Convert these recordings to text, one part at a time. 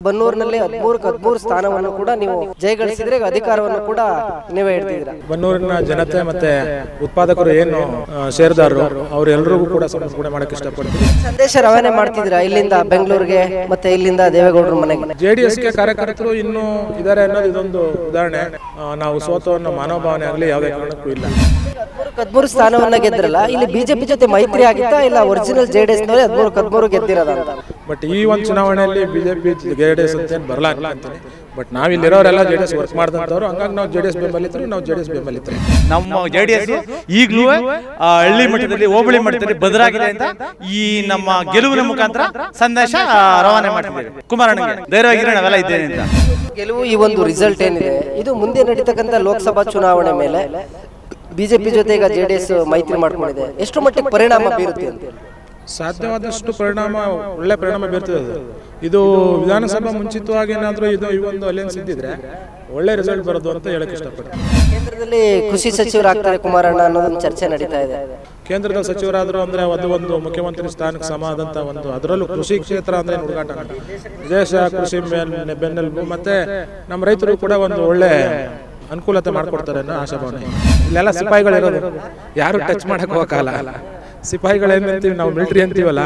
ಬನ್ನೂರಿನಲ್ಲಿ ಹದಿಮೂರಕ್ಕೆ ಹದಿಮೂರು ಸ್ಥಾನವನ್ನು ಕೂಡ ನೀವು ಜಯಗಳಿಸಿದ್ರೆ ಅಧಿಕಾರವನ್ನು ಕೂಡ ನೀವೇ ಹಿಡ್ತಿದ್ದೀರಾ ಬನ್ನೂರಿನ ಜನತೆ ಮತ್ತೆ ಉತ್ಪಾದಕರು ಏನು ಷೇರುದಾರರು ಅವರೆಲ್ಲರಿಗೂ ಕೂಡ ಸಮರ್ಪಣೆ ಮಾಡಕ್ಕೆ ಇಷ್ಟಪಡ್ತೀವಿ ಸಂದೇಶ ರವಾನೆ ಮಾಡ್ತಿದ್ದೀರಾ ಇಲ್ಲಿಂದ ಬೆಂಗಳೂರಿಗೆ ಮತ್ತೆ ಇಲ್ಲಿಂದ ದೇವೇಗೌಡರ ಮನೆಗೆ? ಜೆಡಿಎಸ್ ಕಾರ್ಯಕರ್ತರು ಇನ್ನೂ ಇದಾರೆ ಅನ್ನೋದು ಇದೊಂದು ಉದಾಹರಣೆ. ನಾವು ಸೋತು ಅನ್ನೋ ಮನೋಭಾವನೆ ಆಗಲಿ ಯಾವುದೇ ಕಾರಣಕ್ಕೂ ಇಲ್ಲ. ಹದಿಮೂರು ಸ್ಥಾನವನ್ನ ಗೆದ್ರಲ್ಲ ಇಲ್ಲಿ ಬಿಜೆಪಿ ಜೊತೆ ಮೈತ್ರಿ ಆಗಿತ್ತಾ ಇಲ್ಲ ಒರಿಜಿನಲ್ ಜೆಡಿಎಸ್ನಲ್ಲಿ ನವರೇ ಹದಿಮೂರು ಗೆದ್ದಿರೋದ ಅಂತ ಬಟ್ ಈ ಒಂದು ಚುನಾವಣೆಯಲ್ಲಿ ಬಿಜೆಪಿ ಜೆ ಡಿ ಎಸ್ ಬರಲ್ಲ ಅಂತೀನಿ. ಬಟ್ ನಾವಿಲ್ಲಿರೋರೆಲ್ಲ ಜೆ ಡಿ ಎಸ್ ವರ್ಕ್ ಮಾಡಿದಂಥವ್ರು ಹಂಗಾಗಿ ನಾವು ಜೆ ಡಿ ಎಸ್ ಬೆಂಬಲಿತರು ನಾವು ಜೆ ಡಿ ಎಸ್ ಬೆಂಬಲಿತರು. ನಮ್ಮ ಜೆ ಡಿ ಎಸ್ ಈಗಲೂ ಹಳ್ಳಿ ಮಟ್ಟದಲ್ಲಿ ಹೋಬಳಿ ಮಟ್ಟದಲ್ಲಿ ಬದಲಾಗಿದೆ ಅಂತ ಈ ನಮ್ಮ ಗೆಲುವಿನ ಮುಖಾಂತರ ಸಂದೇಶ ರವಾನೆ ಮಾಡಿದ್ದೀವಿ ಕುಮಾರಣ್ಣಗೆ ಧೈರ್ಯವಾಗಿರೋ ನಾವೆಲ್ಲ ಇದ್ದೇನೆ ಅಂತ. ಗೆಲುವು ಈ ಒಂದು ರಿಸಲ್ಟ್ ಏನಿದೆ ಇದು ಮುಂದೆ ನಡೀತಕ್ಕಂಥ ಲೋಕಸಭಾ ಚುನಾವಣೆ ಮೇಲೆ ಬಿಜೆಪಿ ಜೊತೆ ಈಗ ಜೆ ಡಿ ಎಸ್ ಮೈತ್ರಿ ಮಾಡ್ಕೊಂಡಿದೆ. ಎಷ್ಟು ಮಟ್ಟಿಗೆ ಪರಿಣಾಮ ಬೀರುತ್ತೆ ಅಂತ. ಸಾಧ್ಯವಾದಷ್ಟು ಪರಿಣಾಮ ಒಳ್ಳೆ ಪರಿಣಾಮ ಬೀರ್ತದೆ ಅದು. ಇದು ವಿಧಾನಸಭಾ ಮುಂಚಿತವಾಗಿ ಏನಾದರೂ ಇದು ಈ ಒಂದು ಅಲಯನ್ಸ್ ಇದ್ದಿದ್ರೆ ಒಳ್ಳೆ ರಿಸಲ್ಟ್ ಬರೋದು ಅಂತ ಹೇಳಕ್ ಇಷ್ಟಪಡ್ತೀನಿ. ಕೇಂದ್ರದಲ್ಲಿ ಕೃಷಿ ಸಚಿವರಾಗ್ತಾರೆ ಕುಮಾರಣ್ಣ ಅನ್ನೋದೊಂದು ಚರ್ಚೆ ನಡೀತಾ ಇದೆ. ಕೇಂದ್ರದ ಸಚಿವರಾದರೂ ಅಂದ್ರೆ ಅದು ಒಂದು ಮುಖ್ಯಮಂತ್ರಿ ಸ್ಥಾನಕ್ಕೆ ಸಮ ಆದಂತ ಒಂದು ಅದರಲ್ಲೂ ಕೃಷಿ ಕ್ಷೇತ್ರ ಅಂದ್ರೆ ಹುಡುಗಾಟ ದೇಶ ಕೃಷಿ ಮೇಲೆ ಬೆನ್ನೆಲುಬು ಮತ್ತೆ ನಮ್ಮ ರೈತರು ಕೂಡ ಒಂದು ಒಳ್ಳೆ ಅನುಕೂಲತೆ ಮಾಡ್ಕೊಡ್ತಾರೆ ಅನ್ನೋ ಆಶಾಭಾವನೆ ಇಲ್ಲೆಲ್ಲ ಸಿಪಾಯಿಗಳಿರೋದು. ಯಾರು ಟಚ್ ಮಾಡಕ್ ಹೋಗಲ್ಲ ಸಿಪಾಯಿಗಳು ಏನ್ ಅಂತೀವಿ ನಾವು ಮಿಲಿಟ್ರಿ ಅಂತೀವಲ್ಲ?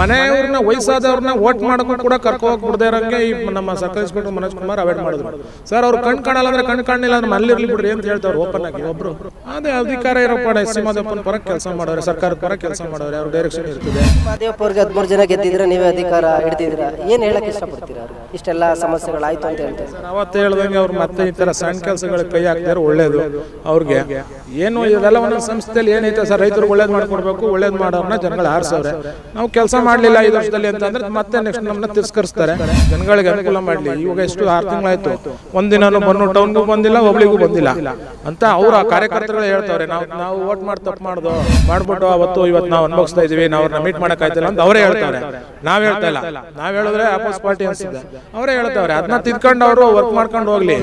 ಮನೆಯವ್ರನ್ನ ವಯಸ್ಸಾದವ್ರನ್ನ ಓಟ್ ಮಾಡ್ಕೊಂಡು ಕೂಡ ಕರ್ಕೊ ಹೋಗಿ ಇರೋಂಗೆ ಇರಂಗೆ ಈ ನಮ್ಮ circle inspector Manoj Kumar avoid ಮಾಡಿದ್ರು. ಸರ್ ಅವ್ರು ಕಣ್ ಕಾಣಲ್ಲ ಅಂದ್ರೆ ಕಣ್ ಕಾಣಲಿಲ್ಲ ಅಂದ್ರೆ ಮಲ್ಲಿರ್ಲಿ ಬಿಡ್ರಿ ಅಂತ ಹೇಳ್ತಾರೆ ಓಪನ್ ಆಗಿ. ಒಬ್ರು ಅದೇ ಅಧಿಕಾರ ಇರೋ ಪಡ ಎಸ್ ಸಿ ಮಾದಪ್ಪನ ಪರ ಕೆಲಸ ಮಾಡೋರು ಸರ್ಕಾರದ ಪರ ಕೆಲಸ ಮಾಡೋರು ಅವ್ರ ಡೈರೆಕ್ಷನ್ ಇರ್ತದೆ. ಮಹದೇವಪ್ಪ ಅವ್ರಿಗೆ ಹದಿಮೂರು ಜನ ಗೆದ್ದಿದ್ರೆ ನೀವೇ ಅಧಿಕಾರ ಹಿಡಿದಿದ್ರೆ ಏನ್ ಹೇಳಕ್ ಇಷ್ಟಪಡ್ತೀರಾ? ಇಷ್ಟೆಲ್ಲ ಸಮಸ್ಯೆಗಳಾಯ್ತು ಅಂತ ಹೇಳ್ತಾರೆ ಸರ್, ಅವತ್ತೇ ಹೇಳ್ದಂಗೆ ಅವ್ರು ಮತ್ತೆ ಈ ತರ ಸಣ್ಣ ಕೆಲಸಗಳಿಗೆ ಕೈ ಹಾಕ್ತಾರೆ ಒಳ್ಳೇದು. ಅವ್ರಿಗೆ ಏನು ಇದೆಲ್ಲ ಒಂದೊಂದು ಸಂಸ್ಥೆಯಲ್ಲಿ ಏನೈತೆ ಸರ್ ರೈತರು ಒಳ್ಳೇದು ಮಾಡ್ಕೊಡ್ಬೇಕು. ಒಳ್ಳೇದು ಮಾಡೋರ್ನ ಜನಗಳು ಆರಿಸವ್ರೆ. ನಾವು ಕೆಲಸ ಮಾಡಲಿಲ್ಲ ಐದು ವರ್ಷದಲ್ಲಿ ಅಂತಂದ್ರೆ ಮತ್ತೆ ನೆಕ್ಸ್ಟ್ ನಮ್ಮನ್ನ ತಿರಸ್ಕರಿಸ್ತಾರೆ. ಜನಗಳಿಗೆ ಅನುಕೂಲ ಮಾಡಲಿ. ಇವಾಗ ಎಷ್ಟು ಆರು ತಿಂಗಳಾಯ್ತು. ಒಂದಿನೂ ಬನ್ನು ಟೌನ್ಗೂ ಬಂದಿಲ್ಲ ಒಬ್ಳಿಗೂ ಬಂದಿಲ್ಲ. ಅಂತ ಅವ್ರ ಕಾರ್ಯಕರ್ತರುಗಳು ಹೇಳ್ತಾವ್ರೆ. ನಾವು ನಾವು ವೋಟ್ ಮಾಡಿ ತಪ್ಪು ಮಾಡ್ದು, ಮಾಡ್ಬಿಟ್ಟು ಅವತ್ತು ಇವತ್ತು ನಾವು ಅನುಭವಿಸ್ತಾ ಇದೀವಿ, ನಾವು ಮೀಟ್ ಮಾಡೋಕ್ಕಾಯ್ತಿಲ್ಲ ಅಂತ ಅವರೇ ಹೇಳ್ತಾರೆ ನಾವ್ ಹೇಳ್ತಾ ಇಲ್ಲ. ನಾವ್ ಹೇಳಿದ್ರೆ ಆಪೋಸ್ ಪಾರ್ಟಿ ಅನ್ಸಿದೆ ಅವರೇ ಹೇಳ್ತಾವ್ರೆ. ಅದನ್ನ ತಿದ್ಕೊಂಡು ಅವರು ವರ್ಕ್ ಮಾಡ್ಕೊಂಡು ಹೋಗ್ಲಿ.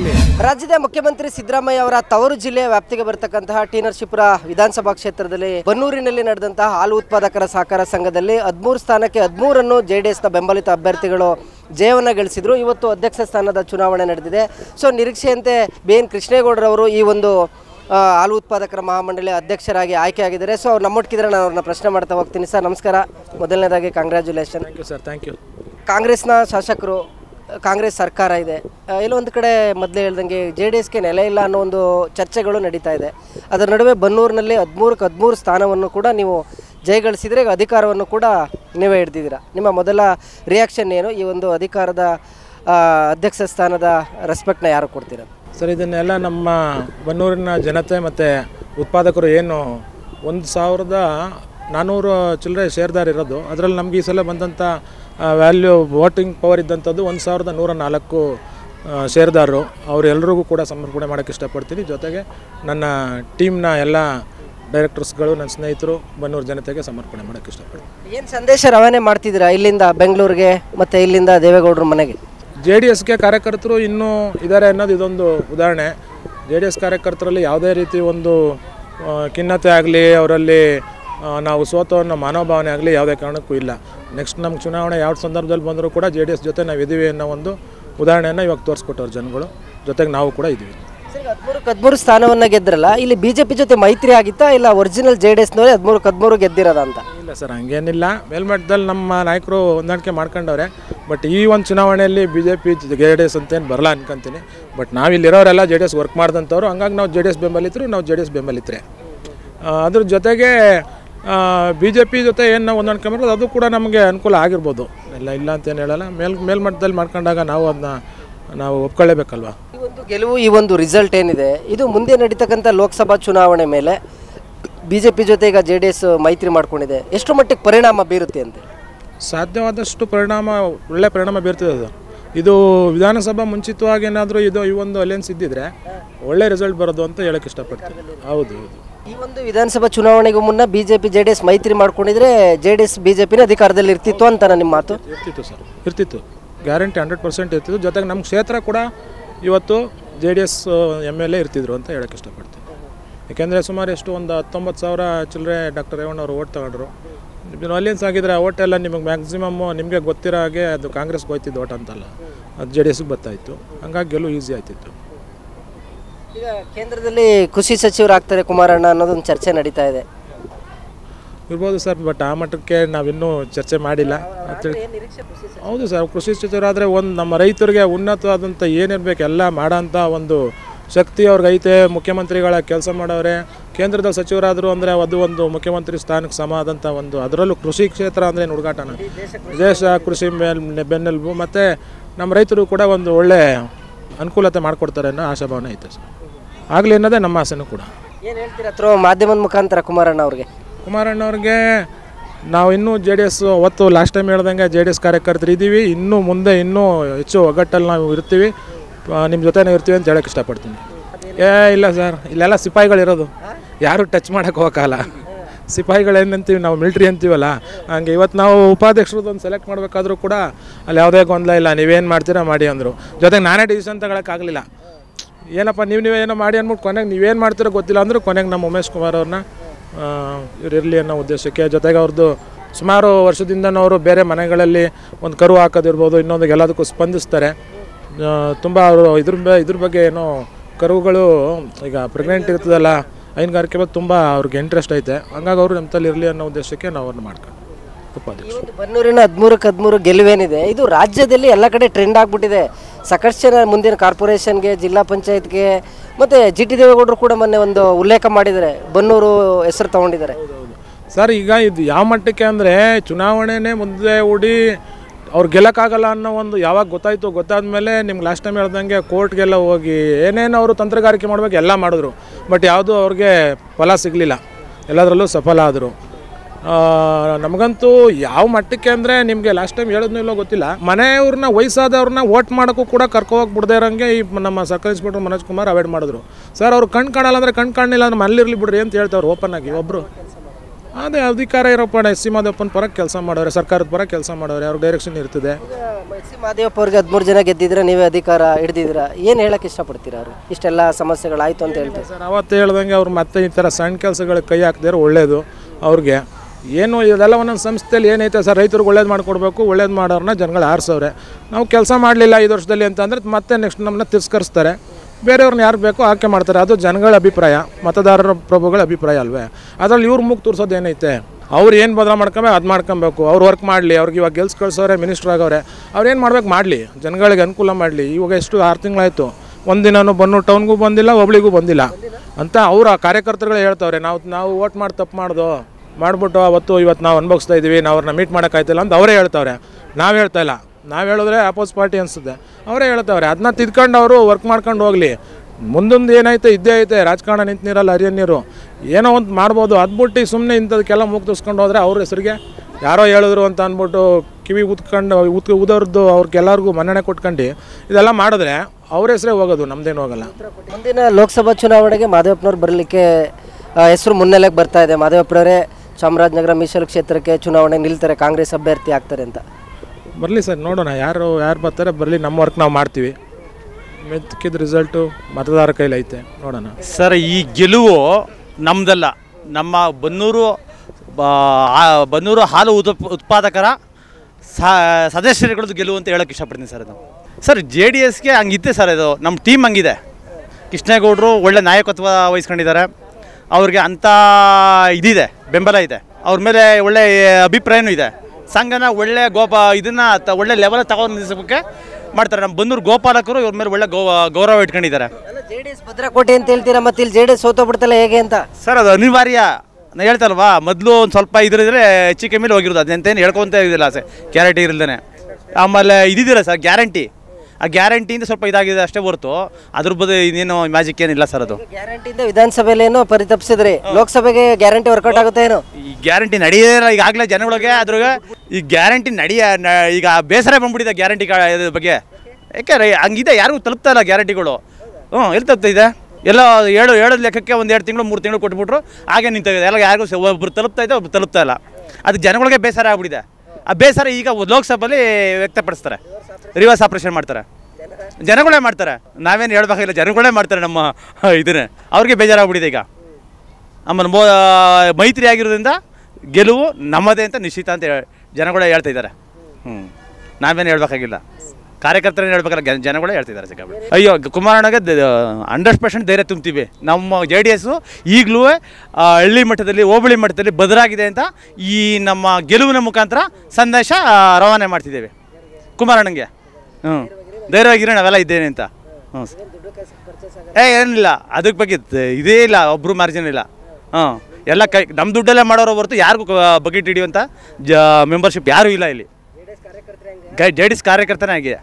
ರಾಜ್ಯದ ಮುಖ್ಯಮಂತ್ರಿ ಸಿದ್ದರಾಮಯ್ಯ ಅವರ ತವರು ಜಿಲ್ಲೆ ವ್ಯಾಪ್ತಿಗೆ ಬರ್ತಕ್ಕಂತಹ ಟೀನರ್ಶಿಪುರ ವಿಧಾನಸಭಾ ಕ್ಷೇತ್ರದಲ್ಲಿ ಬನ್ನೂರಿನಲ್ಲಿ ನಡೆದಂತಹ ಹಾಲು ಉತ್ಪಾದಕರ ಸಹಕಾರ ಸಂಘದಲ್ಲಿ ಹದಿಮೂರು ಸ್ಥಾನಕ್ಕೆ ಹದಿಮೂರನ್ನು ಜೆ ಡಿ ಎಸ್ನ ಬೆಂಬಲಿತ ಅಭ್ಯರ್ಥಿಗಳು ಜಯವನ್ನು ಗಳಿಸಿದ್ರು. ಇವತ್ತು ಅಧ್ಯಕ್ಷ ಸ್ಥಾನದ ಚುನಾವಣೆ ನಡೆದಿದೆ. ಸೊ ನಿರೀಕ್ಷೆಯಂತೆ ಬಿ. ಎನ್. ಕೃಷ್ಣೇಗೌಡರವರು ಈ ಒಂದು ಹಾಲು ಉತ್ಪಾದಕರ ಮಹಾಮಂಡಳಿ ಅಧ್ಯಕ್ಷರಾಗಿ ಆಯ್ಕೆಯಾಗಿದ್ದಾರೆ. ಸೊ ಅವ್ರು ನಮ್ಮೊಟ್ಟಿಗಿದ್ರೆ ನಾನು ಅವ್ರನ್ನ ಪ್ರಶ್ನೆ ಮಾಡ್ತಾ ಹೋಗ್ತೀನಿ. ಸರ್ ನಮಸ್ಕಾರ. ಮೊದಲನೇದಾಗಿ congratulation thank you sir thank you ಕಾಂಗ್ರೆಸ್ನ ಶಾಸಕರು ಕಾಂಗ್ರೆಸ್ ಸರ್ಕಾರ ಇದೆ. ಎಲ್ಲೋ ಒಂದು ಕಡೆ ಮೊದಲೇ ಹೇಳ್ದಂಗೆ ಜೆ ಡಿ ಎಸ್ಗೆ ನೆಲೆ ಇಲ್ಲ ಅನ್ನೋ ಒಂದು ಚರ್ಚೆಗಳು ನಡೀತಾ ಇದೆ. ಅದರ ನಡುವೆ ಬನ್ನೂರಿನಲ್ಲಿ ಹದಿಮೂರಕ್ಕೆ ಹದಿಮೂರು ಸ್ಥಾನವನ್ನು ಕೂಡ ನೀವು ಜಯಗಳಿಸಿದರೆ ಅಧಿಕಾರವನ್ನು ಕೂಡ ನೀವೇ ಹಿಡ್ದಿದ್ದೀರಾ. ನಿಮ್ಮ ಮೊದಲ ರಿಯಾಕ್ಷನ್ ಏನು? ಈ ಒಂದು ಅಧಿಕಾರದ ಅಧ್ಯಕ್ಷ ಸ್ಥಾನದ ರೆಸ್ಪೆಕ್ಟ್ನ ಯಾರು ಕೊಡ್ತೀರಾ? ಸರ್, ಇದನ್ನೆಲ್ಲ ನಮ್ಮ ಬನ್ನೂರಿನ ಜನತೆ ಮತ್ತು ಉತ್ಪಾದಕರು ಏನು ಒಂದು ಸಾವಿರದ ನಾನ್ನೂರು ಚಿಲ್ಲರೆ ಶೇರ್ದಾರ್ ಇರೋದು ಅದರಲ್ಲಿ ನಮ್ಗೆ ಈ ಸಲ ಬಂದಂಥ ವ್ಯಾಲ್ಯೂ ವೋಟಿಂಗ್ ಪವರ್ ಇದ್ದಂಥದ್ದು ಒಂದು ಸಾವಿರದ ನೂರ ನಾಲ್ಕು ಆ, ಶೇರ್ದಾರರು ಅವರೆಲ್ಲರಿಗೂ ಕೂಡ ಸಮರ್ಪಣೆ ಮಾಡೋಕ್ಕೆ ಇಷ್ಟಪಡ್ತೀನಿ. ಜೊತೆಗೆ ನನ್ನ ಟೀಮ್ನ ಎಲ್ಲ ಡೈರೆಕ್ಟರ್ಸ್ಗಳು ನನ್ನ ಸ್ನೇಹಿತರು ಬನ್ನೂರು ಜನತೆಗೆ ಸಮರ್ಪಣೆ ಮಾಡೋಕ್ಕೆ ಇಷ್ಟಪಡ್ತೀನಿ. ಏನು ಸಂದೇಶ ರವಾನೆ ಮಾಡ್ತಿದ್ದೀರಾ? ಇಲ್ಲಿಂದ ಬೆಂಗಳೂರಿಗೆ ಮತ್ತು ಇಲ್ಲಿಂದ ದೇವೇಗೌಡರ ಮನೆಗೆ? ಜೆ ಡಿ ಎಸ್ಗೆ ಕಾರ್ಯಕರ್ತರು ಇನ್ನೂ ಇದ್ದಾರೆ ಅನ್ನೋದು ಇದೊಂದು ಉದಾಹರಣೆ. ಜೆ ಡಿ ಎಸ್ ಕಾರ್ಯಕರ್ತರಲ್ಲಿ ಯಾವುದೇ ರೀತಿ ಒಂದು ಖಿನ್ನತೆ ಆಗಲಿ ಅವರಲ್ಲಿ ನಾವು ಸೋತೋ ಅನ್ನೋ ಮನೋಭಾವನೆ ಆಗಲಿ ಯಾವುದೇ ಕಾರಣಕ್ಕೂ ಇಲ್ಲ. ನೆಕ್ಸ್ಟ್ ನಮ್ಮ ಚುನಾವಣೆ ಯಾವ ಸಂದರ್ಭದಲ್ಲಿ ಬಂದರೂ ಕೂಡ ಜೆ ಡಿ ಎಸ್ ಜೊತೆ ನಾವು ಇದ್ದೀವಿ ಅನ್ನೋ ಒಂದು ಉದಾಹರಣೆಯನ್ನು ಇವಾಗ ತೋರಿಸ್ಕೊಟ್ಟವ್ರು ಜನಗಳು. ಜೊತೆಗೆ ನಾವು ಕೂಡ ಇದ್ದೀವಿ ಹದಿಮೂರು ಹದಿಮೂರಕ್ಕೆ ಹದಿಮೂರು ಸ್ಥಾನವನ್ನು ಗೆದ್ರಲ್ಲ ಇಲ್ಲಿ ಪಿ ಜೊತೆ ಮೈತ್ರಿ ಆಗಿತ್ತಾ ಇಲ್ಲ ಒರಿಜಿನಲ್ ಜೆ ಡಿ ಎಸ್ನವರೇ ಹದಿಮೂರಕ್ಕೆ ಹದಿಮೂರು ಗೆದ್ದಿರೋದ ಅಂತ? ಇಲ್ಲ ಸರ್ ಹಂಗೇನಿಲ್ಲ. ಮೇಲ್ಮಟ್ಟದಲ್ಲಿ ನಮ್ಮ ನಾಯಕರು ಹೊಂದಾಣಿಕೆ ಮಾಡ್ಕೊಂಡವ್ರೆ. ಬಟ್ ಈ ಒಂದು ಚುನಾವಣೆಯಲ್ಲಿ B J P J D S ಅಂತೇನು ಬರಲ್ಲ ಅನ್ಕೊಂತೀನಿ. ಬಟ್ ನಾವಿಲ್ಲಿರೋರೆಲ್ಲ ಜೆ ಡಿ ಎಸ್ ವರ್ಕ್ ಮಾಡಿದಂಥವ್ರು. ಹಂಗಾಗಿ ನಾವು ಜೆ ಡಿ ಎಸ್ ಬೆಂಬಲಿತರು ನಾವು ಜೆ ಡಿ ಎಸ್ ಬೆಂಬಲಿತರೆ. ಅದ್ರ ಜೊತೆಗೆ ಬಿ ಜೆ ಪಿ ಜೊತೆ ಏನು ನಾವು ಹೊಂದಾಣಿಕೆ ಅದು ಕೂಡ ನಮಗೆ ಅನುಕೂಲ ಆಗಿರ್ಬೋದು. ಇಲ್ಲ ಇಲ್ಲ ಅಂತೇನು ಹೇಳಲ್ಲ. ಮೇಲ್ ಮೇಲ್ಮಟ್ಟದಲ್ಲಿ ಮಾಡ್ಕೊಂಡಾಗ ನಾವು ಅದನ್ನ ನಾವು ಒಪ್ಕೊಳ್ಳೇಬೇಕಲ್ವ? ಈ ಒಂದು ಗೆಲುವು ಈ ಒಂದು ರಿಸಲ್ಟ್ ಏನಿದೆ ಇದು ಮುಂದೆ ನಡೀತಕ್ಕಂಥ ಲೋಕಸಭಾ ಚುನಾವಣೆ ಮೇಲೆ ಬಿ ಜೆ ಪಿ ಜೊತೆ ಈಗ ಜೆ ಡಿ ಎಸ್ ಮೈತ್ರಿ ಮಾಡ್ಕೊಂಡಿದೆ. ಎಷ್ಟು ಮಟ್ಟಿಗೆ ಪರಿಣಾಮ ಬೀರುತ್ತೆ ಅಂತ? ಸಾಧ್ಯವಾದಷ್ಟು ಪರಿಣಾಮ ಒಳ್ಳೆ ಪರಿಣಾಮ ಬೀರ್ತದೆ ಅದು. ಇದು ವಿಧಾನಸಭಾ ಮುಂಚಿತವಾಗಿ ಏನಾದರೂ ಇದು ಈ ಒಂದು ಅಲಯನ್ಸ್ ಇದ್ದಿದ್ರೆ ಒಳ್ಳೆ ರಿಸಲ್ಟ್ ಬರೋದು ಅಂತ ಹೇಳಕ್ಕೆ ಇಷ್ಟಪಡ್ತೀನಿ. ಹೌದು ಹೌದು. ಈ ಒಂದು ವಿಧಾನಸಭಾ ಚುನಾವಣೆಗೂ ಮುನ್ನ ಬಿಜೆಪಿ ಜೆ ಡಿ ಎಸ್ ಮೈತ್ರಿ ಮಾಡ್ಕೊಂಡಿದ್ರೆ ಜೆ ಡಿ ಎಸ್ ಬಿಜೆಪಿನ ಅಧಿಕಾರದಲ್ಲಿ ಇರ್ತಿತ್ತು ಅಂತ ನಿಮ್ಮ ಮಾತು? ಇರ್ತಿತ್ತು ಸರ್, ಇರ್ತಿತ್ತು. ಗ್ಯಾರಂಟಿ ಹಂಡ್ರೆಡ್ ಪರ್ಸೆಂಟ್ ಇರ್ತಿತ್ತು. ಜೊತೆಗೆ ನಮ್ಮ ಕ್ಷೇತ್ರ ಕೂಡ ಇವತ್ತು J D S M L A ಇರ್ತಿದ್ರು ಅಂತ ಹೇಳಕ್ಕೆ ಇಷ್ಟಪಡ್ತೀನಿ. ಯಾಕೆಂದರೆ ಸುಮಾರು ಎಷ್ಟು, ಒಂದು ಹತ್ತೊಂಬತ್ತು ಸಾವಿರ ಚಿಲ್ಲರೆ ಡಾಕ್ಟರ್ ರೇವಣ್ಣ ಅವರು ಓಟ್ ತಗೊಂಡ್ರು. ಅಲಿಯನ್ಸ್ ಆಗಿದ್ರೆ ಆ ಎಲ್ಲ ನಿಮಗೆ ಮ್ಯಾಕ್ಸಿಮಮ್ ನಿಮಗೆ ಗೊತ್ತಿರೋ ಹಾಗೆ ಅದು ಕಾಂಗ್ರೆಸ್ಗೆ ಹೋಯ್ತಿದ್ದು ಓಟ್ ಅಂತಲ್ಲ. ಅದು ಜೆ ಡಿ ಎಸ್ಗೆ ಬರ್ತಾಯಿತ್ತು ಹಂಗಾಗಿ ಗೆಲುವು ಈಸಿ ಆಯ್ತಿತ್ತು. ಈಗ ಕೇಂದ್ರದಲ್ಲಿ ಕೃಷಿ ಸಚಿವರಾಗ್ತಾರೆ ಕುಮಾರಣ್ಣ ಅನ್ನೋದೊಂದು ಚರ್ಚೆ ನಡೀತಾ ಇದೆ. ಇರ್ಬೋದು ಸರ್ ಬಟ್ ಆ ಮಟ್ಟಕ್ಕೆ ನಾವಿನ್ನೂ ಚರ್ಚೆ ಮಾಡಿಲ್ಲ. ಹೌದು ಸರ್ ಕೃಷಿ ಸಚಿವರಾದರೆ ಒಂದು ನಮ್ಮ ರೈತರಿಗೆ ಉನ್ನತವಾದಂಥ ಏನಿರಬೇಕು ಎಲ್ಲ ಮಾಡೋಂಥ ಒಂದು ಶಕ್ತಿ ಅವ್ರಿಗೆ ಐತೆ. ಮುಖ್ಯಮಂತ್ರಿಗಳ ಕೆಲಸ ಮಾಡೋರೆ ಕೇಂದ್ರದ ಸಚಿವರಾದರು ಅಂದರೆ ಅದು ಒಂದು ಮುಖ್ಯಮಂತ್ರಿ ಸ್ಥಾನಕ್ಕೆ ಸಮ ಆದಂಥ ಒಂದು ಅದರಲ್ಲೂ ಕೃಷಿ ಕ್ಷೇತ್ರ ಅಂದರೆ ಹುಡುಗಾಟನ? ದೇಶ ಕೃಷಿ ಮೇಲೆ ಬೆನ್ನೆಲುಬು ಮತ್ತು ನಮ್ಮ ರೈತರು ಕೂಡ ಒಂದು ಒಳ್ಳೆ ಅನುಕೂಲತೆ ಮಾಡಿಕೊಡ್ತಾರೆ ಅನ್ನೋ ಆಶಾಭಾವನೆ ಐತೆ ಸರ್. ಆಗಲಿ ಅನ್ನೋದೇ ನಮ್ಮ ಆಸೆನೂ ಕೂಡ. ಏನು ಹೇಳ್ತೀರಾ ಹತ್ರ ಮಾಧ್ಯಮದ ಮುಖಾಂತರ ಕುಮಾರಣ್ಣ ಅವ್ರಿಗೆ? ಕುಮಾರಣ್ಣವ್ರಿಗೆ ನಾವು ಇನ್ನೂ ಜೆ ಡಿ ಎಸ್ ಅವತ್ತು ಲಾಸ್ಟ್ ಟೈಮ್ ಹೇಳ್ದಂಗೆ ಜೆ ಡಿ ಎಸ್ ಕಾರ್ಯಕರ್ತರು ಇದ್ದೀವಿ. ಇನ್ನೂ ಮುಂದೆ ಇನ್ನೂ ಹೆಚ್ಚು ಒಗ್ಗಟ್ಟಲ್ಲಿ ನಾವು ಇರ್ತೀವಿ. ನಿಮ್ಮ ಜೊತೆನೇ ಇರ್ತೀವಿ ಅಂತ ಹೇಳಕ್ಕೆ ಇಷ್ಟಪಡ್ತೀನಿ. ಏ ಇಲ್ಲ ಸರ್ ಇಲ್ಲೆಲ್ಲ ಸಿಪಾಯಿಗಳಿರೋದು ಯಾರು ಟಚ್ ಮಾಡೋಕೆ ಹೋಗೋಕ್ಕಲ್ಲ ಸಿಪಾಯಿಗಳು ಏನಂತೀವಿ ನಾವು ಮಿಲ್ಟ್ರಿ ಅಂತೀವಲ್ಲ. ಹಂಗೆ ಇವತ್ತು ನಾವು ಉಪಾಧ್ಯಕ್ಷರದ್ದು ಒಂದು ಸೆಲೆಕ್ಟ್ ಮಾಡಬೇಕಾದ್ರೂ ಕೂಡ ಅಲ್ಲಿ ಯಾವುದೇ ಗೊಂದಲ ಇಲ್ಲ. ನೀವೇನು ಮಾಡ್ತೀರಾ? ಮಾಡಿ ಅಂದರು. ಜೊತೆಗೆ ನಾನೇ ಡಿಸಿಷನ್ ತಗೊಳಕ್ಕಾಗಲಿಲ್ಲ ಏನಪ್ಪ, ನೀವು ನೀವೇ ಏನೋ ಮಾಡಿ ಅಂದ್ಬಿಟ್ಟು ಕೊನೆಗೆ ನೀವೇನು ಮಾಡ್ತೀರೋ ಗೊತ್ತಿಲ್ಲ ಅಂದರೂ ಕೊನೆಗೆ ನಮ್ಮ ಉಮೇಶ್ ಕುಮಾರ್ ಅವ್ರನ್ನ ಇವ್ರು ಇರಲಿ ಅನ್ನೋ ಉದ್ದೇಶಕ್ಕೆ. ಜೊತೆಗೆ ಅವ್ರದ್ದು ಸುಮಾರು ವರ್ಷದಿಂದನವರು ಬೇರೆ ಮನೆಗಳಲ್ಲಿ ಒಂದು ಕರು ಹಾಕೋದಿರ್ಬೋದು, ಇನ್ನೊಂದು ಎಲ್ಲದಕ್ಕೂ ಸ್ಪಂದಿಸ್ತಾರೆ. ತುಂಬ ಅವರು ಇದ್ರ ಇದ್ರ ಬಗ್ಗೆ ಏನೋ ಕರುಗಳು ಈಗ ಪ್ರೆಗ್ನೆಂಟ್ ಇರ್ತದಲ್ಲ ಹೈನುಗಾರಿಕೆ ಬಗ್ಗೆ ತುಂಬ ಅವ್ರಿಗೆ ಇಂಟ್ರೆಸ್ಟ್ ಐತೆ. ಹಂಗಾಗಿ ಅವರು ನಮ್ಮ ಇರಲಿ ಅನ್ನೋ ಉದ್ದೇಶಕ್ಕೆ ನಾವು ಅವ್ರನ್ನ ಮಾಡ್ಕೊಂಡು ಒಂದು ಬನ್ನೂರಿನ ಹದಿಮೂರಕ್ಕೆ ಹದಿಮೂರು ಗೆಲುವೇನಿದೆ. ಇದು ರಾಜ್ಯದಲ್ಲಿ ಎಲ್ಲ ಕಡೆ ಟ್ರೆಂಡ್ ಆಗಿಬಿಟ್ಟಿದೆ. ಸಾಕಷ್ಟು ಜನ ಮುಂದಿನ ಕಾರ್ಪೊರೇಷನ್ಗೆ ಜಿಲ್ಲಾ ಪಂಚಾಯತ್ಗೆ ಮತ್ತು ಜಿ ಟಿ ದೇವೇಗೌಡರು ಕೂಡ ಮೊನ್ನೆ ಒಂದು ಉಲ್ಲೇಖ ಮಾಡಿದ್ದಾರೆ. ಬನ್ನೂರು ಹೆಸರು ತಗೊಂಡಿದ್ದಾರೆ. ಸರ್ ಈಗ ಇದು ಯಾವ ಮಟ್ಟಕ್ಕೆ ಅಂದರೆ ಚುನಾವಣೆನೇ ಮುಂದೆ ಓಡಿ ಅವ್ರು ಗೆಲ್ಲಕ್ಕಾಗಲ್ಲ ಅನ್ನೋ ಒಂದು ಯಾವಾಗ ಗೊತ್ತಾಯಿತು ಗೊತ್ತಾದ ಮೇಲೆ ನಿಮ್ಗೆ ಲಾಸ್ಟ್ ಟೈಮ್ ಹೇಳ್ದಂಗೆ ಕೋರ್ಟ್ಗೆಲ್ಲ ಹೋಗಿ ಏನೇನು ಅವರು ತಂತ್ರಗಾರಿಕೆ ಮಾಡಬೇಕು ಎಲ್ಲ ಮಾಡಿದ್ರು. ಬಟ್ ಯಾವುದೂ ಅವ್ರಿಗೆ ಫಲ ಸಿಗಲಿಲ್ಲ. ಎಲ್ಲದರಲ್ಲೂ ಸಫಲ ಆದರು. ನಮಗಂತೂ ಯಾವ ಮಟ್ಟಕ್ಕೆ ಅಂದರೆ ನಿಮಗೆ ಲಾಸ್ಟ್ ಟೈಮ್ ಹೇಳಿದ್ನೋ ಇಲ್ಲೋ ಗೊತ್ತಿಲ್ಲ. ಮನೆಯವ್ರನ್ನ ವಯಸ್ಸಾದವ್ರನ್ನ ವೋಟ್ ಮಾಡೋಕ್ಕೂ ಕೂಡ ಕರ್ಕೊ ಹೋಗಿ ಬಿಡದೇ ಇರೋಂಗೆ ಈ ನಮ್ಮ circle inspector Manoj Kumar avoid ಮಾಡಿದ್ರು. ಸರ್ ಅವ್ರು ಕಣ್ ಕಾಣಲ್ಲ ಅಂದರೆ ಕಣ್ ಕಾಣಲಿಲ್ಲ ಅಂದ್ರೆ ಮನೇಲಿರ್ಲಿ ಬಿಡ್ರಿ ಅಂತ ಹೇಳ್ತಾವ್ರು ಓಪನ್ ಆಗಿ ಒಬ್ಬರು ಅದೇ ಅಧಿಕಾರ ಇರೋಪ್ಪ ಎಸ್ ಸಿ ಮಾದೇವಪ್ಪನ ಪರ ಕೆಲಸ ಮಾಡೋರೆ ಸರ್ಕಾರದ ಪರ ಕೆಲಸ ಮಾಡೋರೆ ಅವ್ರ ಡೈರೆಕ್ಷನ್ ಇರ್ತದೆ. ಎಸ್ ಸಿ ಮಾದೇವಪ್ಪ ಅವ್ರಿಗೆ ಹದಿಮೂರು ಜನ ಗೆದ್ದಿದ್ರೆ ನೀವೇ ಅಧಿಕಾರ ಹಿಡಿದಿದ್ರೆ ಏನು ಹೇಳಕ್ಕೆ ಇಷ್ಟಪಡ್ತೀರಾ ಅವರು? ಇಷ್ಟೆಲ್ಲ ಸಮಸ್ಯೆಗಳಾಯಿತು ಅಂತ ಹೇಳ್ತಾರೆ? ಸರ್ ಅವತ್ತು ಹೇಳ್ದಂಗೆ ಅವ್ರು ಮತ್ತೆ ಈ ಥರ ಸಣ್ಣ ಕೆಲಸಗಳಿಗೆ ಕೈ ಹಾಕಿದ್ರೆ ಒಳ್ಳೇದು ಅವ್ರಿಗೆ. ಏನು ಇದೆಲ್ಲ ಒಂದೊಂದು ಸಂಸ್ಥೆಯಲ್ಲಿ ಏನೈತೆ ಸರ್? ರೈತರಿಗೆ ಒಳ್ಳೇದು ಮಾಡಿಕೊಡ್ಬೇಕು, ಒಳ್ಳೇದು ಮಾಡೋರನ್ನ ಜನಗಳು ಆರಿಸೋರೆ ನಾವು ಕೆಲಸ ಮಾಡಲಿಲ್ಲ ಐದು ವರ್ಷದಲ್ಲಿ ಅಂತಂದರೆ ಮತ್ತೆ ನೆಕ್ಸ್ಟ್ ನಮ್ಮನ್ನ ತಿರಸ್ಕರಿಸ್ತಾರೆ. ಬೇರೆಯವ್ರನ್ನ ಯಾರು ಬೇಕೋ ಆಕೆ ಮಾಡ್ತಾರೆ. ಅದು ಜನಗಳ ಅಭಿಪ್ರಾಯ, ಮತದಾರರ ಪ್ರಭುಗಳ ಅಭಿಪ್ರಾಯ ಅಲ್ವೇ? ಅದರಲ್ಲಿ ಇವ್ರ ಮುಗ್ ತೋರಿಸೋದು ಏನೈತೆ? ಅವ್ರು ಏನು ಬದಲಾ ಮಾಡ್ಕೊಬೇಕು ಅದು ಮಾಡ್ಕೊಬೇಕು. ಅವ್ರು ವರ್ಕ್ ಮಾಡಲಿ, ಅವ್ರಿಗೆ ಇವಾಗ ಗೆಲ್ಸ್ ಕಳಿಸೋರೆ ಮಿನಿಸ್ಟ್ರ್ ಆಗವ್ರೆ. ಅವ್ರು ಏನು ಮಾಡ್ಬೇಕು ಮಾಡಲಿ. ಜನಗಳಿಗೆ ಅನುಕೂಲ ಮಾಡಲಿ. ಇವಾಗ ಎಷ್ಟು ಆರು ತಿಂಗಳಾಯಿತು. ಒಂದಿನೂ ಬನ್ನು ಟೌನ್ಗೂ ಬಂದಿಲ್ಲ, ಒಬ್ಳಿಗೂ ಬಂದಿಲ್ಲ. ಅಂತ ಅವರು ಆ ಕಾರ್ಯಕರ್ತರುಗಳು ಹೇಳ್ತಾವ್ರೆ. ನಾವು ನಾವು ಓಟ್ ಮಾಡಿ ತಪ್ಪು ಮಾಡ್ದು. ಮಾಡ್ಬಿಟ್ಟು ಅವತ್ತು ಇವತ್ತು ನಾವು ಅನುಭವಿಸ್ತಾ ಇದ್ದೀವಿ, ನಾವು ಅವ್ರನ್ನ ಮೀಟ್ ಮಾಡೋಕ್ಕಾಯ್ತಿಲ್ಲ ಅಂತ ಅವರೇ ಹೇಳ್ತವ್ರೆ. ನಾವು ಹೇಳ್ತಾ ಇಲ್ಲ. ನಾವು ಹೇಳಿದ್ರೆ ಅಪೋಸ್ ಪಾರ್ಟಿ ಅನಿಸುತ್ತೆ. ಅವರೇ ಹೇಳ್ತವ್ರೆ ಅದನ್ನ ತಿದ್ಕೊಂಡು ಅವರು ವರ್ಕ್ ಮಾಡ್ಕೊಂಡು ಹೋಗಲಿ. ಮುಂದೊಂದು ಏನೈತೆ ಇದ್ದೇ ಐತೆ, ರಾಜಕಾರಣ ನಿಂತು ನೀರಲ್ಲ ಹರಿಯ ನೀರು. ಏನೋ ಒಂದು ಮಾಡ್ಬೋದು. ಅದ್ಬಿಟ್ಟು ಸುಮ್ಮನೆ ಇಂಥದಕ್ಕೆಲ್ಲ ಮುಗ್ದಿಸ್ಕೊಂಡು ಹೋದ್ರೆ ಅವ್ರ ಹೆಸರಿಗೆ ಯಾರೋ ಹೇಳಿದ್ರು ಅಂತ ಅಂದ್ಬಿಟ್ಟು ಕಿವಿ ಉತ್ಕೊಂಡು ಉತ್ ಉದರ್ದು ಅವ್ರಿಗೆಲ್ಲರಿಗೂ ಮನ್ನಣೆ ಕೊಟ್ಕೊಂಡು ಇದೆಲ್ಲ ಮಾಡಿದ್ರೆ ಅವ್ರ ಹೆಸರೇ ಹೋಗೋದು, ನಮ್ದೇನು ಹೋಗಲ್ಲ. ಮುಂದಿನ ಲೋಕಸಭಾ ಚುನಾವಣೆಗೆ ಮಾದೇವಪ್ಪನವ್ರು ಬರಲಿಕ್ಕೆ ಹೆಸರು ಮುನ್ನೆಲೆಗೆ ಬರ್ತಾ ಇದೆ. ಮಾದೇವಪ್ಪನವರೇ ಚಾಮರಾಜನಗರ ಮೀಸಲು ಕ್ಷೇತ್ರಕ್ಕೆ ಚುನಾವಣೆ ನಿಲ್ತಾರೆ ಕಾಂಗ್ರೆಸ್ ಅಭ್ಯರ್ಥಿ ಆಗ್ತಾರೆ ಅಂತ. ಬರಲಿ ಸರ್ ನೋಡೋಣ. ಯಾರು ಯಾರು ಬರ್ತಾರೆ ಬರಲಿ. ನಮ್ಮ ವರ್ಕ್ ನಾವು ಮಾಡ್ತೀವಿ. ಮೆತ್ತಿದ ರಿಸಲ್ಟು ಮತದಾರ ಕೈಲಿ ಐತೆ. ನೋಡೋಣ. ಸರ್ ಈ ಗೆಲುವು ನಮ್ಮದಲ್ಲ ನಮ್ಮ ಬನ್ನೂರು ಬ- ಬನ್ನೂರು ಹಾಲು ಉತ್ಪ ಉತ್ಪಾದಕರ ಸ- ಸದಸ್ಯರುಗಳದ್ದು ಗೆಲುವು ಅಂತ ಹೇಳೋಕ್ಕೆ ಇಷ್ಟಪಡ್ತೀನಿ ಸರ್ ಇದು. ಸರ್ ಜೆ ಡಿ ಎಸ್ಗೆ ಹಂಗಿತ್ತೆ ಸರ್ ಇದು. ನಮ್ಮ ಟೀಮ್ ಹಂಗಿದೆ. ಕೃಷ್ಣೇಗೌಡರು ಒಳ್ಳೆ ನಾಯಕತ್ವ ವಹಿಸ್ಕೊಂಡಿದ್ದಾರೆ. ಅವ್ರಿಗೆ ಅಂಥ ಇದಿದೆ. ಬೆಂಬಲ ಇದೆ. ಅವ್ರ ಮೇಲೆ ಒಳ್ಳೆ ಅಭಿಪ್ರಾಯನೂ ಇದೆ. ಸಂಘನ ಒಳ್ಳೆ ಗೋಪ ಇದನ್ನು ಒಳ್ಳೆ ಲೆವೆಲ್ ತಗೊಂಡು ನಿಲ್ಲಿಸೋಕ್ಕೆ ಮಾಡ್ತಾರೆ. ನಮ್ಮ ಬಂದೂರು ಗೋಪಾಲಕರು ಇವ್ರ ಮೇಲೆ ಒಳ್ಳೆ ಗೌ ಗೌರವ ಇಟ್ಕೊಂಡಿದ್ದಾರೆ. ಜೆ ಡಿ ಎಸ್ ಭದ್ರಕೋಟೆ ಅಂತ ಹೇಳ್ತೀರಾ ಮತ್ತೆ ಇಲ್ಲಿ ಜೆ ಡಿ ಎಸ್ ಸೋತೋಗ್ಬಿಡ್ತಲ್ಲ ಹೇಗೆ ಅಂತ? ಸರ್ ಅದು ಅನಿವಾರ್ಯ. ನಾನು ಹೇಳ್ತಲ್ವಾ ಮೊದಲು ಒಂದು ಸ್ವಲ್ಪ ಇದ್ರಿದ್ರೆ ಹೆಚ್ಚು ಕಮ್ಮಿಲಿ ಹೋಗಿರೋದು. ಅದಂತೇನು ಹೇಳ್ಕೊತ ಇದ್ದಿಲ್ಲ ಸರ್ ಗ್ಯಾರಂಟಿ ಇರಲ್ದೇ ಆಮೇಲೆ ಇದಿದ್ದೀರಾ ಸರ್ ಗ್ಯಾರಂಟಿ. ಆ ಗ್ಯಾರಂಟಿಯಿಂದ ಸ್ವಲ್ಪ ಇದಾಗಿದೆ ಅಷ್ಟೇ ಹೊರತು. ಅದ್ರ ಬದ ಇನ್ನೇನು ಮ್ಯಾಜಿಕ್ ಏನಿಲ್ಲ ಸರ್ ಅದು. ಗ್ಯಾರಂಟಿಯಿಂದ ವಿಧಾನಸಭೆಯಲ್ಲಿ ಏನೋ ಪರಿತಪ್ಸಿದ್ರಿ? ಲೋಕಸಭೆಗೆ ಗ್ಯಾರಂಟಿ ವರ್ಕೌಟ್ ಆಗುತ್ತೆ ಏನು? ಈ ಗ್ಯಾರಂಟಿ ನಡೆಯೋದಿಲ್ಲ ಈಗಾಗಲೇ ಜನಗಳಿಗೆ ಅದ್ರಾಗ ಈ ಗ್ಯಾರಂಟಿ ನಡೆಯ ನ- ಈಗ ಬೇಸರ ಬಂದ್ಬಿಟ್ಟಿದೆ ಗ್ಯಾರಂಟಿ ಕಾ ಇದ್ರ ಬಗ್ಗೆ. ಯಾಕೆ ಹಂಗಿದೆ ಯಾರಿಗೂ ತಲುಪ್ತಾ ಇಲ್ಲ ಗ್ಯಾರಂಟಿಗಳು. ಹ್ಞೂ ಎಲ್ಲಿ ತಲುಪ್ತಾ ಇದೆ? ಎಲ್ಲ ಏಳು ಏಳು ಲೆಕ್ಕಕ್ಕೆ ಒಂದು ಎರಡು ತಿಂಗಳು ಮೂರು ತಿಂಗಳು ಕೊಟ್ಬಿಟ್ರು ಹಾಗೆ ನಿಂತಿದೆ ಎಲ್ಲ ಯಾರಿಗೂ ಸ- ಒಬ್ರು ತಲುಪ್ತಾ ಇದೆ ಒಬ್ರು ತಲುಪ್ತಾ ಇಲ್ಲ. ಅದು ಜನಗಳಿಗೆ ಬೇಸರ ಆಗ್ಬಿಟ್ಟಿದೆ. ಆ ಬೇಸರ ಈಗ ಲೋಕಸಭೆಯಲ್ಲಿ ವ್ಯಕ್ತಪಡಿಸ್ತಾರೆ. ರಿವರ್ಸ್ ಆಪರೇಷನ್ ಮಾಡ್ತಾರೆ. ಜನಗಳೇ ಮಾಡ್ತಾರೆ. ನಾವೇನು ಹೇಳ್ಬೇಕಾಗಿಲ್ಲ ಜನಗಳೇ ಮಾಡ್ತಾರೆ ನಮ್ಮ ಇದನ್ನೇ. ಅವ್ರಿಗೆ ಬೇಜಾರಾಗ್ಬಿಟ್ಟಿದೆ ಈಗ. ಆಮೇಲೆ ಮೋ ಮೈತ್ರಿ ಆಗಿರೋದ್ರಿಂದ ಗೆಲುವು ನಮ್ಮದೇ ಅಂತ ನಿಶ್ಚಿತ ಅಂತ ಜನಗಳೇ ಹೇಳ್ತಾ ಇದ್ದಾರೆ. ಹ್ಞೂ ನಾವೇನು ಹೇಳ್ಬೇಕಾಗಿಲ್ಲ. ಕಾರ್ಯಕರ್ತರೇ ಹೇಳ್ಬೇಕಲ್ಲ ಜನಗಳೇ ಹೇಳ್ತಿದ್ದಾರೆ ಸಿಕ್ಕಾಪಟ್ಟೆ. ಅಯ್ಯೋ ಕುಮಾರಣ್ಣಗೆ ಹಂಡ್ರೆಡ್ ಪರ್ಸೆಂಟ್ ಧೈರ್ಯ ತುಂಬ್ತೀವಿ. ನಮ್ಮ ಜೆ ಡಿ ಎಸ್ಸು ಈಗಲೂ ಹಳ್ಳಿ ಮಟ್ಟದಲ್ಲಿ, ಹೋಬಳಿ ಮಟ್ಟದಲ್ಲಿ ಬದಲಾಗಿದೆ ಅಂತ ಈ ನಮ್ಮ ಗೆಲುವಿನ ಮುಖಾಂತರ ಸಂದೇಶ ರವಾನೆ ಮಾಡ್ತಿದ್ದೇವೆ. ಕುಮಾರಣ್ಣಗೆ. ಹ್ಞೂ ಧೈರ್ಯವಾಗಿರೋ ನಾವೆಲ್ಲ ಇದ್ದೇನೆ ಅಂತ. ಹ್ಞೂ ಸರ್ ಏ, ಏನಿಲ್ಲ, ಅದಕ್ಕೆ ಬಗ್ಗೆ ಇದೇ ಇಲ್ಲ ಒಬ್ಬರು ಮಾರ್ಜಿನ್ ಇಲ್ಲ. ಹ್ಞೂ ಎಲ್ಲ ಕೈ ನಮ್ಮ ದುಡ್ಡಲ್ಲೇ ಮಾಡೋರು ಹೊರತು ಯಾರಿಗೂ ಬಕೆಟ್ ಹಿಡಿಯುವಂಥ ಜ ಮೆಂಬರ್ಶಿಪ್ ಯಾರೂ ಇಲ್ಲ ಇಲ್ಲಿ. ಜೆ ಡಿ ಎಸ್ ಕಾರ್ಯಕರ್ತನೇ ಆಗಿದೆ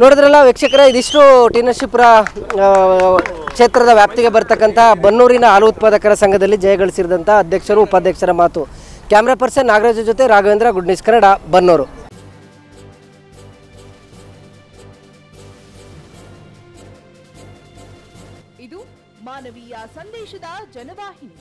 ನೋಡಿದ್ರಲ್ಲ ವೀಕ್ಷಕರ ಇದಿಷ್ಟು ಆ, ಕ್ಷೇತ್ರದ ವ್ಯಾಪ್ತಿಗೆ ಬರ್ತಕ್ಕಂಥ ಬನ್ನೂರಿನ ಹಾಲು ಉತ್ಪಾದಕರ ಸಂಘದಲ್ಲಿ ಜಯಗಳಿಸಿದಂಥ ಅಧ್ಯಕ್ಷರು ಉಪಾಧ್ಯಕ್ಷರ ಮಾತು. ಕ್ಯಾಮ್ರಾ ಪರ್ಸನ್ ನಾಗರಾಜ್ ಜೊತೆ ರಾಘವೇಂದ್ರ ಗುಡ್ ನ್ಯೂಸ್ ಕನ್ನಡ ಬನ್ನೂರು. ಇದು ಮಾನವೀಯ ಸಂದೇಶದ ಜನವಾಹಿನಿ.